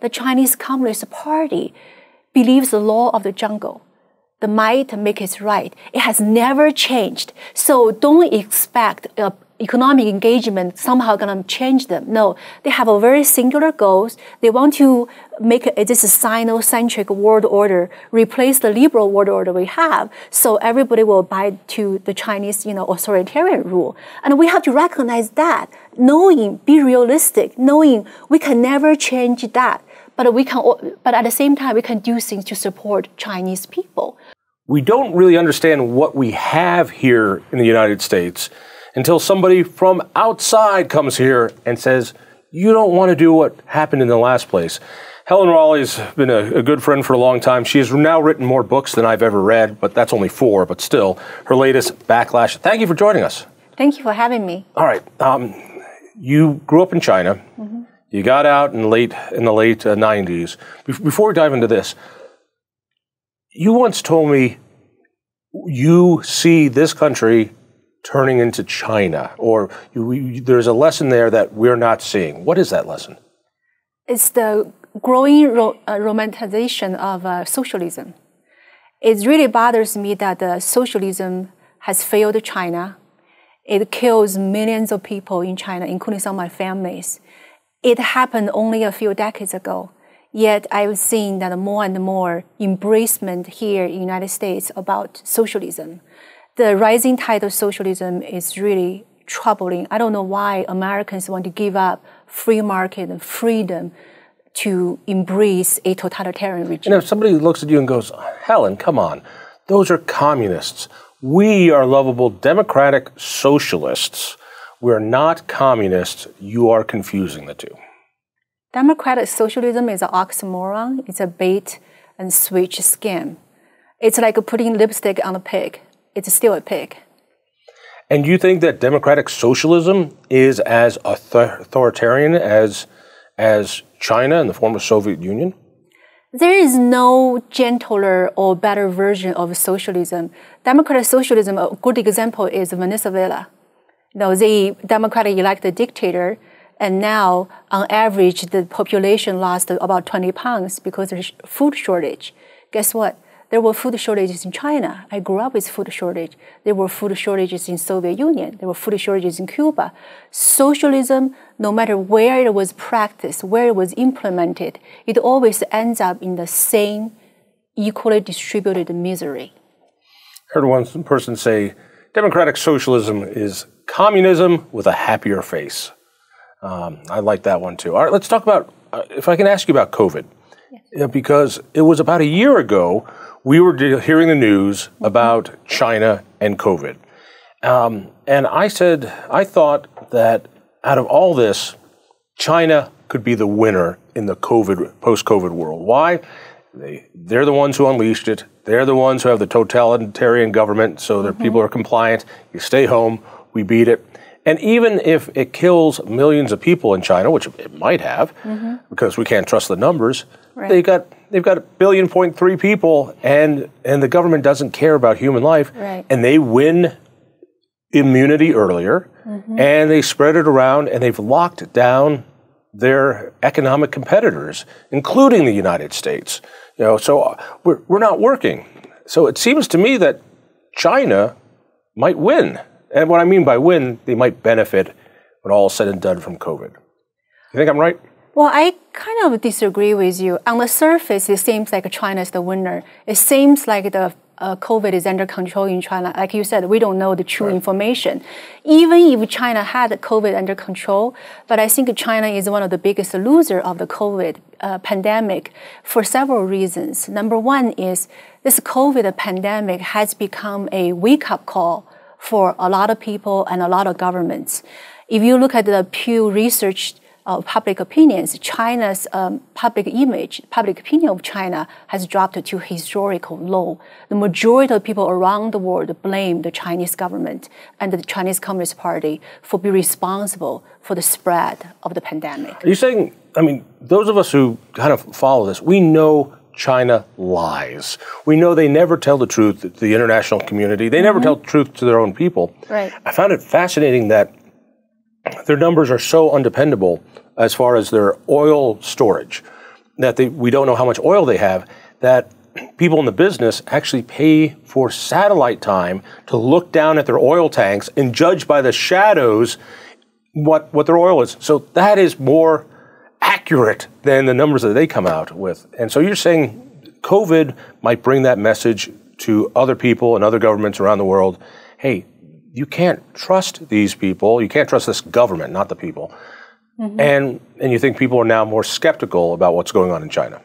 the Chinese Communist Party believes the law of the jungle. The might make it right. It has never changed. So don't expect a economic engagement somehow going to change them. No, they have a very singular goals. They want to make a, this Sino-centric world order replace the liberal world order we have. So everybody will abide to the Chinese, you know, authoritarian rule. And we have to recognize that, knowing, be realistic, knowing we can never change that. But we can, but at the same time, we can do things to support Chinese people. We don't really understand what we have here in the United States until somebody from outside comes here and says, you don't want to do what happened in the last place. Helen Raleigh's been a, a, good friend for a long time. She has now written more books than I've ever read, but that's only four, but still, her latest, Backlash. Thank you for joining us. Thank you for having me. All right. Um, you grew up in China. Mm-hmm. You got out in late in the late uh, 90s. Be- before we dive into this, you once told me you see this country turning into China, or you, there's a lesson there that we're not seeing. What is that lesson? It's the growing ro- uh, romanticization of uh, socialism. It really bothers me that uh, socialism has failed China. It kills millions of people in China, including some of my families. It happened only a few decades ago. Yet I've seen that more and more embracement here in the United States about socialism the rising tide of socialism is really troubling. I don't know why Americans want to give up free market and freedom to embrace a totalitarian regime. And if somebody looks at you and goes, Helen, come on, those are communists. We are lovable democratic socialists. We're not communists. You are confusing the two. Democratic socialism is an oxymoron. It's a bait and switch scam. It's like putting lipstick on a pig it's still a pig. And you think that democratic socialism is as authoritarian as as China and the former Soviet Union? There is no gentler or better version of socialism. Democratic socialism, a good example is Venezuela. You know, they democratically elected dictator, and now on average the population lost about 20 pounds because there's food shortage. Guess what? There were food shortages in China. I grew up with food shortage. There were food shortages in Soviet Union. There were food shortages in Cuba. Socialism, no matter where it was practiced, where it was implemented, it always ends up in the same equally distributed misery. I heard one person say, democratic socialism is communism with a happier face. Um, I like that one too. All right, let's talk about, uh, if I can ask you about COVID. Yes. Because it was about a year ago we were hearing the news about China and COVID. Um, and I said, I thought that out of all this, China could be the winner in the COVID, post COVID world. Why? They, they're the ones who unleashed it. They're the ones who have the totalitarian government, so that mm-hmm. people are compliant. You stay home, we beat it. And even if it kills millions of people in China, which it might have, mm-hmm. because we can't trust the numbers, right. they got they've got a billion point three people, and and the government doesn't care about human life, right. and they win immunity earlier, mm-hmm. and they spread it around, and they've locked down their economic competitors, including the United States. You know, so uh, we're we're not working. So it seems to me that China might win, and what I mean by win, they might benefit when all said and done from COVID. You think I'm right? Well, I kind of disagree with you. On the surface, it seems like China is the winner. It seems like the uh, COVID is under control in China. Like you said, we don't know the true right. information. Even if China had COVID under control, but I think China is one of the biggest loser of the COVID uh, pandemic for several reasons. Number one is this COVID pandemic has become a wake-up call for a lot of people and a lot of governments. If you look at the Pew Research uh, public opinions, China's um, public image, public opinion of China has dropped to historical low. The majority of people around the world blame the Chinese government and the Chinese Communist Party for being responsible for the spread of the pandemic. Are you saying, I mean, those of us who kind of follow this, we know China lies. We know they never tell the truth to the international community. They never tell the truth to their own people. Right. I found it fascinating that their numbers are so undependable as far as their oil storage. that they, we don't know how much oil they have, that people in the business actually pay for satellite time to look down at their oil tanks and judge by the shadows what, what their oil is. So that is more accurate than the numbers that they come out with. And so you're saying COVID might bring that message to other people and other governments around the world. Hey, you can't trust these people. You can't trust this government, not the people. Mm-hmm. And and you think people are now more skeptical about what's going on in China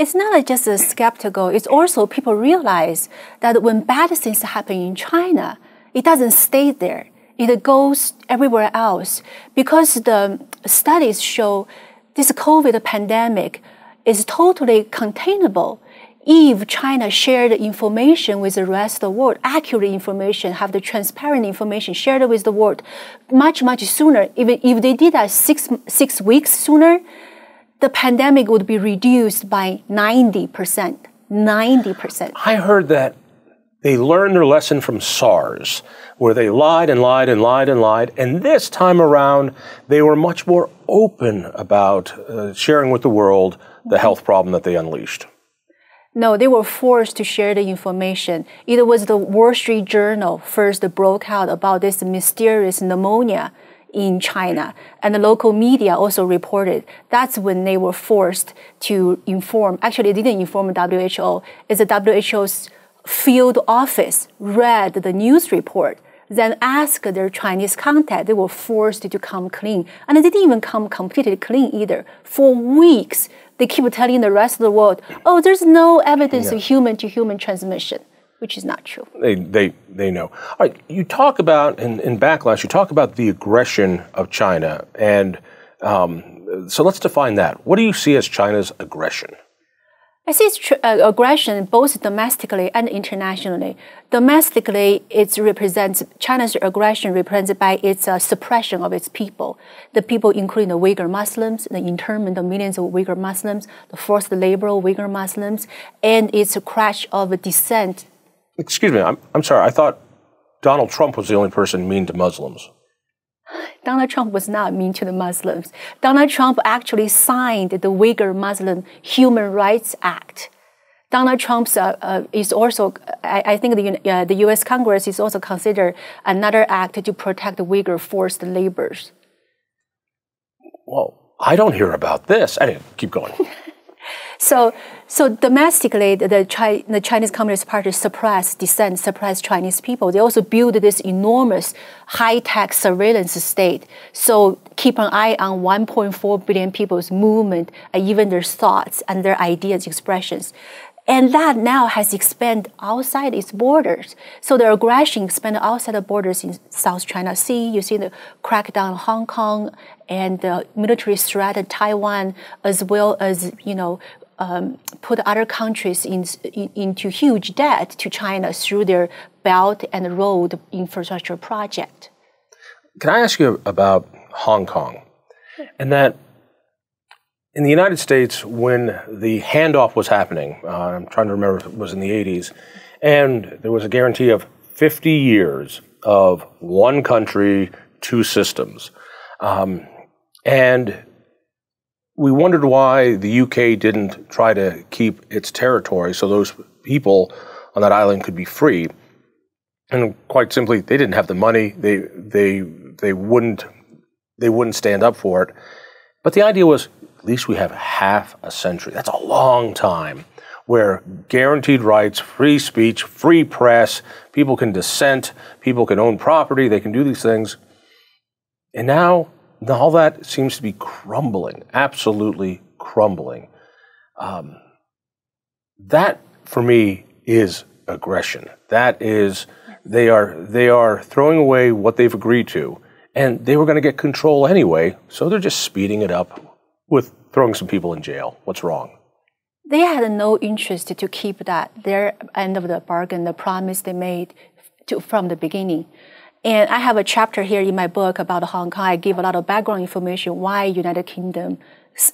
it's not just a skeptical, it's also people realize that when bad things happen in China, it doesn't stay there. It goes everywhere else because the studies show this COVID pandemic is totally containable if China shared information with the rest of the world, accurate information, have the transparent information shared with the world much, much sooner. If, if they did that six, six weeks sooner, the pandemic would be reduced by 90%. 90%. I heard that they learned their lesson from SARS, where they lied and lied and lied and lied. And this time around, they were much more open about uh, sharing with the world the health problem that they unleashed. No, they were forced to share the information. It was the Wall Street Journal first broke out about this mysterious pneumonia in China. And the local media also reported that's when they were forced to inform. Actually, they didn't inform WHO. It's the WHO's field office read the news report, then asked their Chinese contact. They were forced to come clean. And they didn't even come completely clean either. For weeks, they keep telling the rest of the world, oh, there's no evidence yeah. of human to human transmission which is not true. They, they, they know. All right, you talk about, in, in Backlash, you talk about the aggression of China. And um, so let's define that. What do you see as China's aggression? I see uh, aggression both domestically and internationally. Domestically, it represents China's aggression represented by its uh, suppression of its people. The people, including the Uyghur Muslims, the internment of millions of Uyghur Muslims, the forced labor of Uyghur Muslims, and its crash of dissent Excuse me, I'm, I'm sorry. I thought Donald Trump was the only person mean to Muslims. Donald Trump was not mean to the Muslims. Donald Trump actually signed the Uyghur Muslim Human Rights Act. Donald Trump uh, uh, is also, I, I think the, uh, the U.S. Congress is also considered another act to protect the Uyghur forced laborers. Well, I don't hear about this. I anyway, keep going. So, so domestically, the, Chi- the Chinese Communist Party suppressed dissent, suppressed Chinese people. They also built this enormous high-tech surveillance state. So keep an eye on 1.4 billion people's movement, and even their thoughts and their ideas, expressions. And that now has expanded outside its borders. So the aggression expanded outside the borders in South China Sea. You see the crackdown on Hong Kong and the military threat in Taiwan, as well as, you know, um, put other countries in, in, into huge debt to China through their Belt and Road infrastructure project. Can I ask you about Hong Kong? And that in the United States, when the handoff was happening, uh, I'm trying to remember if it was in the 80s, and there was a guarantee of 50 years of one country, two systems. Um, and we wondered why the UK didn't try to keep its territory so those people on that island could be free. And quite simply, they didn't have the money. They they they wouldn't they wouldn't stand up for it. But the idea was at least we have half a century. That's a long time where guaranteed rights, free speech, free press, people can dissent, people can own property, they can do these things. And now all that seems to be crumbling, absolutely crumbling. Um, that, for me, is aggression. That is, they are they are throwing away what they've agreed to, and they were going to get control anyway. So they're just speeding it up with throwing some people in jail. What's wrong? They had no interest to keep that their end of the bargain, the promise they made to, from the beginning. And I have a chapter here in my book about Hong Kong. I give a lot of background information why United Kingdom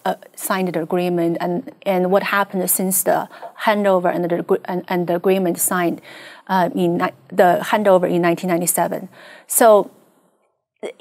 uh, signed the agreement and, and what happened since the handover and the, and, and the agreement signed uh, in the handover in 1997. So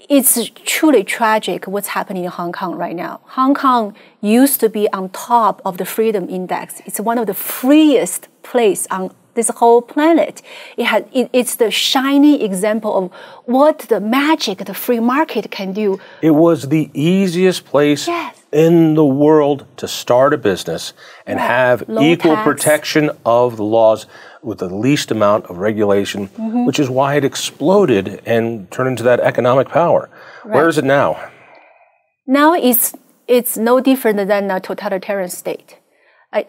it's truly tragic what's happening in Hong Kong right now. Hong Kong used to be on top of the freedom index. It's one of the freest place on this whole planet. It had, it, it's the shining example of what the magic the free market can do. It was the easiest place Yes. in the world to start a business and have Low equal tax. protection of the laws with the least amount of regulation, Mm-hmm. which is why it exploded and turned into that economic power. Where is it now? Now it's it's no different than a totalitarian state.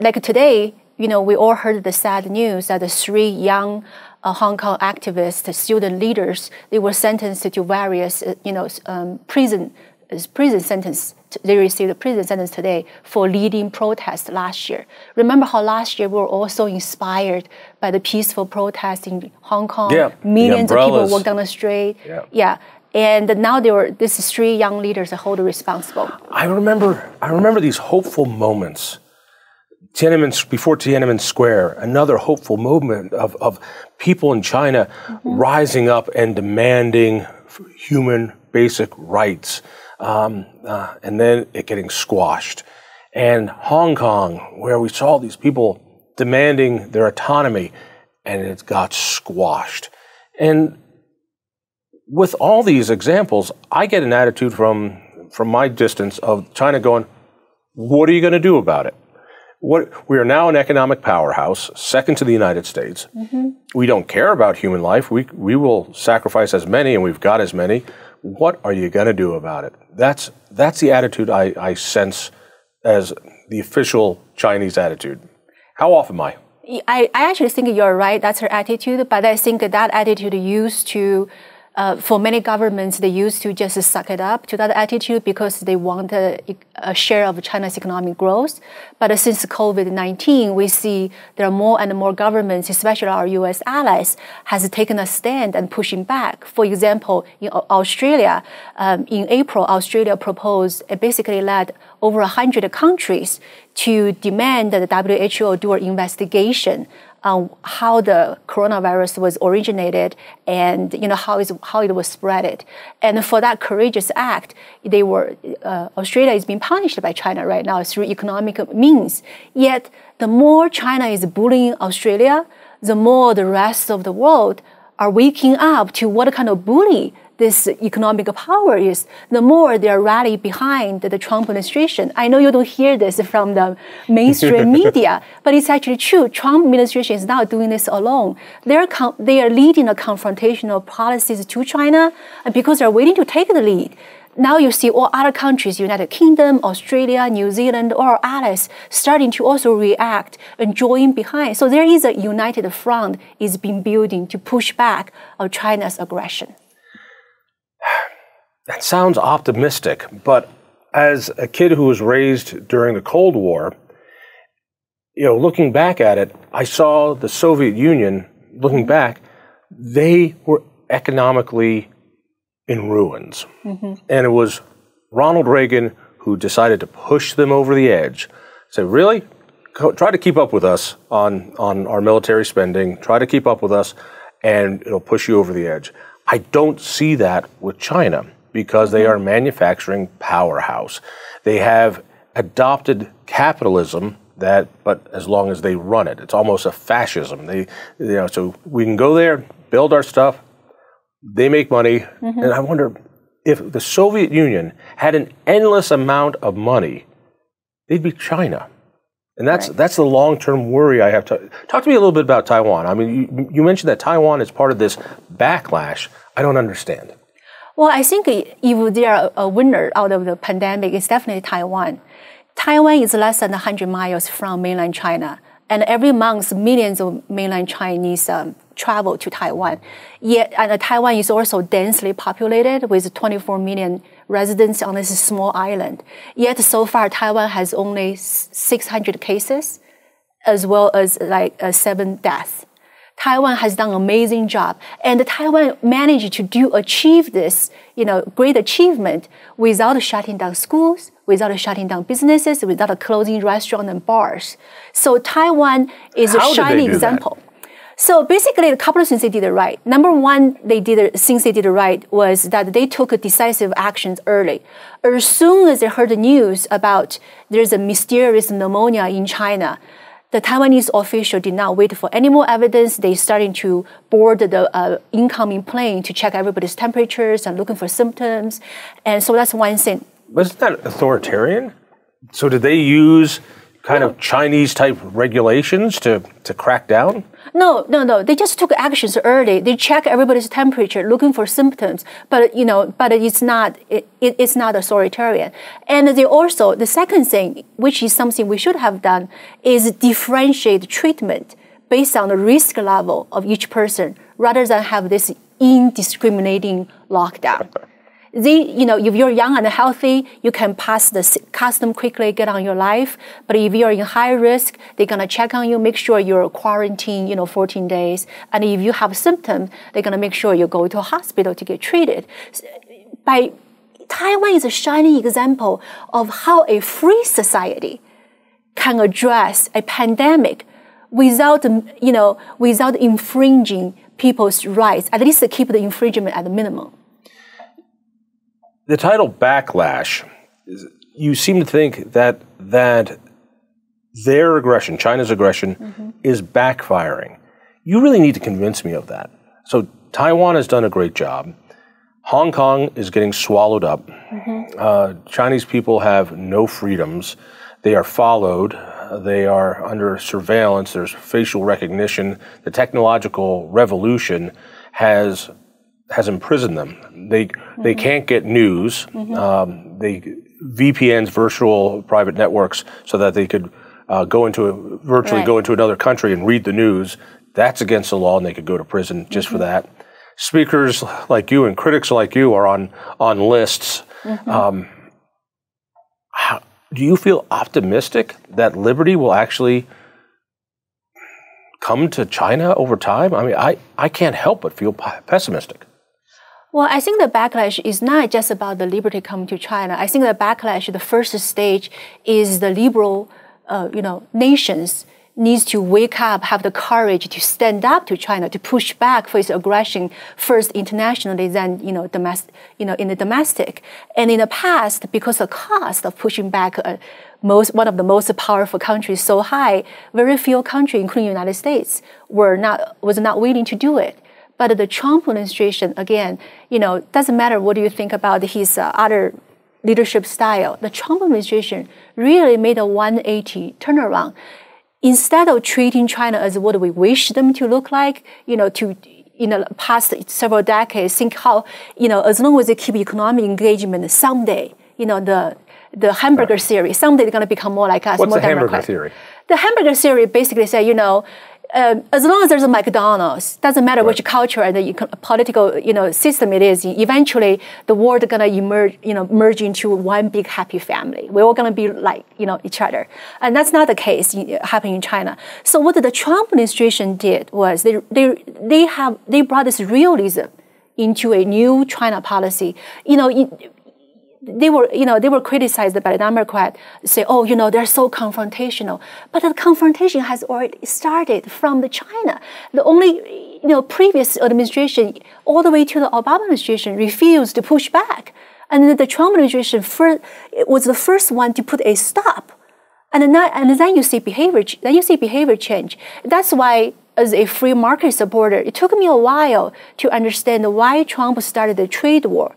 Like today, you know, we all heard the sad news that the three young uh, Hong Kong activists, student leaders, they were sentenced to various, uh, you know, um, prison uh, prison sentence. They received a prison sentence today for leading protests last year. Remember how last year we were also inspired by the peaceful protest in Hong Kong. Yeah, Millions of people walked down the street. Yeah. yeah. And now there were these three young leaders are held responsible. I remember, I remember these hopeful moments. Tiananmen, before Tiananmen Square, another hopeful movement of, of people in China rising up and demanding human basic rights, um, uh, and then it getting squashed. And Hong Kong, where we saw these people demanding their autonomy, and it got squashed. And with all these examples, I get an attitude from from my distance of China going, "What are you going to do about it?" What we are now an economic powerhouse, second to the United States. Mm-hmm. We don't care about human life. We we will sacrifice as many, and we've got as many. What are you going to do about it? That's that's the attitude I, I sense as the official Chinese attitude. How off am I? I, I actually think you're right. That's her attitude. But I think that attitude used to, uh, for many governments, they used to just suck it up to that attitude because they want a, a share of China's economic growth. But since COVID 19, we see there are more and more governments, especially our US allies, has taken a stand and pushing back. For example, in Australia, um, in April, Australia proposed, it basically led over 100 countries to demand that the WHO do an investigation on how the coronavirus was originated and you know how, is, how it was spreaded. And for that courageous act, they were uh, Australia is being punished by China right now through economic means. Yet the more China is bullying Australia, the more the rest of the world are waking up to what kind of bully this economic power is, the more they are rallying behind the Trump administration. I know you don't hear this from the mainstream media, but it's actually true. Trump administration is not doing this alone. They're they are leading a confrontational policies to China, and because they're waiting to take the lead. Now you see all other countries, United Kingdom, Australia, New Zealand, our allies starting to also react and join behind. So there is a united front is being building to push back on China's aggression. That sounds optimistic, but as a kid who was raised during the Cold War, you know, looking back at it, I saw the Soviet Union, looking back, they were economically in ruins. Mm-hmm. And it was Ronald Reagan who decided to push them over the edge. Say, really? Co- try to keep up with us on, on our military spending, try to keep up with us, and it'll push you over the edge. I don't see that with China because they mm-hmm. are a manufacturing powerhouse. They have adopted capitalism that, but as long as they run it, it's almost a fascism. They, you know, so we can go there, build our stuff, they make money, mm-hmm. and I wonder if the Soviet Union had an endless amount of money, they'd be China. And that's Right. that's the long term worry I have to talk to me a little bit about Taiwan. I mean, you, you mentioned that Taiwan is part of this backlash. I don't understand. Well, I think if there are a winner out of the pandemic, it's definitely Taiwan. Taiwan is less than 100 miles from mainland China, and every month millions of mainland Chinese um, travel to Taiwan. Yet, and uh, Taiwan is also densely populated with 24 million residents on this small island. Yet, so far, Taiwan has only 600 cases, as well as like uh, seven deaths. Taiwan has done an amazing job, and Taiwan managed to do achieve this, you know, great achievement without shutting down schools, without shutting down businesses, without closing restaurants and bars. So Taiwan is How a shining do that? example. So basically, a couple of things they did right. Number one, they did things they did it right was that they took decisive actions early. As soon as they heard the news about there's a mysterious pneumonia in China, the Taiwanese official did not wait for any more evidence. They started to board the uh, incoming plane to check everybody's temperatures and looking for symptoms. And so that's one thing. Wasn't that authoritarian? So did they use kind of Chinese type regulations to, to crack down? No, no, no. They just took actions early. They check everybody's temperature, looking for symptoms. But you know, but it's not it, it, it's not authoritarian. And they also the second thing, which is something we should have done, is differentiate treatment based on the risk level of each person, rather than have this indiscriminating lockdown they, you know, if you're young and healthy, you can pass the custom quickly, get on your life. But if you're in high risk, they're gonna check on you, make sure you're quarantined, you know, 14 days. And if you have symptoms, they're gonna make sure you go to a hospital to get treated. By Taiwan is a shining example of how a free society can address a pandemic without, um, you know, without infringing people's rights, at least to keep the infringement at the minimum. The title backlash, you seem to think that that their aggression, China's aggression, mm-hmm. is backfiring. You really need to convince me of that. So Taiwan has done a great job. Hong Kong is getting swallowed up. Mm-hmm. Uh, Chinese people have no freedoms. They are followed. They are under surveillance. There's facial recognition. The technological revolution has has imprisoned them. They mm-hmm. they can't get news. Mm-hmm. Um, they VPNs, virtual private networks, so that they could uh, go into a, virtually right. go into another country and read the news. That's against the law, and they could go to prison just mm-hmm. for that. Speakers like you and critics like you are on on lists. Mm-hmm. Um, how, do you feel optimistic that liberty will actually come to China over time? I mean, I, I can't help but feel pessimistic. Well, I think the backlash is not just about the liberty coming to China. I think the backlash, the first stage, is the liberal, uh, you know, nations needs to wake up, have the courage to stand up to China, to push back for its aggression first internationally, then you know, domestic, you know, in the domestic. And in the past, because the cost of pushing back uh, most one of the most powerful countries so high, very few countries, including the United States, were not was not willing to do it. But the Trump administration, again, you know, doesn't matter what you think about his uh, other leadership style. The Trump administration really made a 180 turnaround. Instead of treating China as what we wish them to look like, you know, to in the past several decades, think how, you know, as long as they keep economic engagement, someday, you know, the the hamburger right. theory, someday they're going to become more like us, What's more the hamburger theory? The hamburger theory basically say, you know, uh, as long as there's a McDonald's, doesn't matter right. which culture and the political you know system it is. Eventually, the world is gonna emerge, you know, merge into one big happy family. We're all gonna be like you know each other, and that's not the case in, happening in China. So what the Trump administration did was they they they have they brought this realism into a new China policy. You know, they were, you know, they were criticized by the Democrat, say, oh, you know, they're so confrontational. But the confrontation has already started from the China. The only, you know, previous administration, all the way to the Obama administration, refused to push back. And then the Trump administration first, was the first one to put a stop. And then, and then you see behavior, then you see behavior change. That's why as a free market supporter, it took me a while to understand why Trump started the trade war.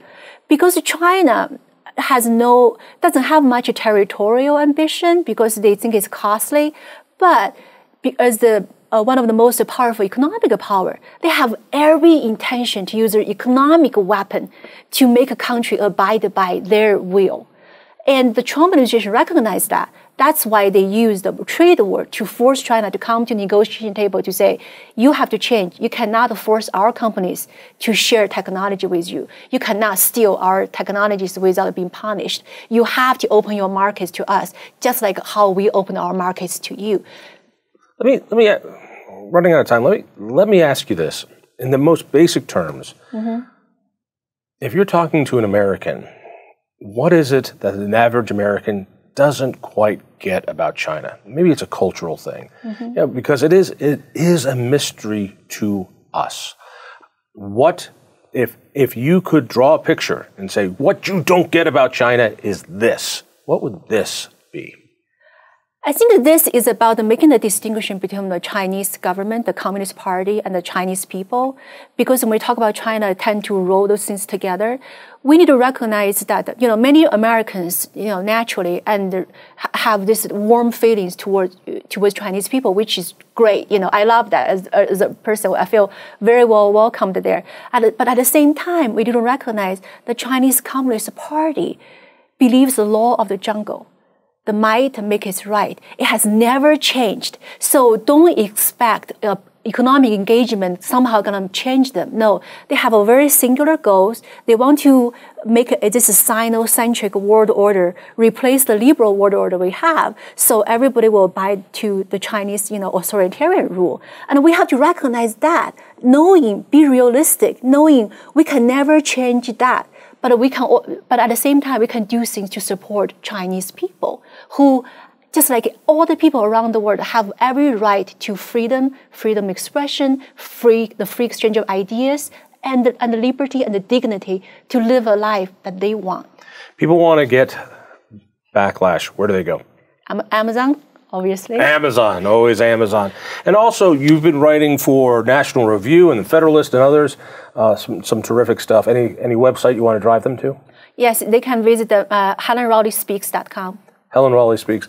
Because China has no doesn't have much territorial ambition because they think it's costly, but as the uh, one of the most powerful economic power, they have every intention to use their economic weapon to make a country abide by their will. And the Trump administration recognized that. That's why they use the trade war to force China to come to negotiation table to say, you have to change. You cannot force our companies to share technology with you. You cannot steal our technologies without being punished. You have to open your markets to us, just like how we open our markets to you. Let me, let me, uh, running out of time, let me, let me ask you this in the most basic terms. Mm-hmm. If you're talking to an American, what is it that an average American doesn't quite get about China. Maybe it's a cultural thing. Mm-hmm. Yeah, because it is it is a mystery to us. What if if you could draw a picture and say what you don't get about China is this? What would this be? I think this is about making the distinction between the Chinese government, the Communist Party, and the Chinese people. Because when we talk about China, I tend to roll those things together. We need to recognize that, you know, many Americans, you know, naturally and have this warm feelings towards, towards Chinese people, which is great. You know, I love that as, as a person. I feel very well welcomed there. but at the same time, we need to recognize the Chinese Communist Party believes the law of the jungle the might make it right. It has never changed. So don't expect uh, economic engagement somehow going to change them. No, they have a very singular goals. They want to make a, this Sino-centric world order replace the liberal world order we have. So everybody will abide to the Chinese, you know, authoritarian rule. And we have to recognize that, knowing, be realistic, knowing we can never change that but we can, but at the same time, we can do things to support Chinese people who, just like all the people around the world, have every right to freedom, freedom of expression, free, the free exchange of ideas, and the, and the liberty and the dignity to live a life that they want. People want to get backlash. Where do they go? Amazon, obviously. Amazon, always Amazon. And also, you've been writing for National Review and the Federalist and others, uh, some, some terrific stuff. Any, any website you want to drive them to? Yes, they can visit the uh, helenraleighspeaks.com. Helen Raleigh Speaks.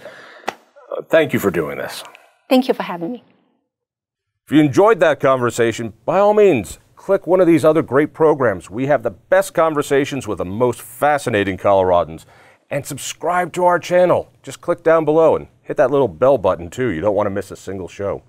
Uh, thank you for doing this. Thank you for having me. If you enjoyed that conversation, by all means, click one of these other great programs. We have the best conversations with the most fascinating Coloradans. And subscribe to our channel. Just click down below and Hit that little bell button too. You don't want to miss a single show.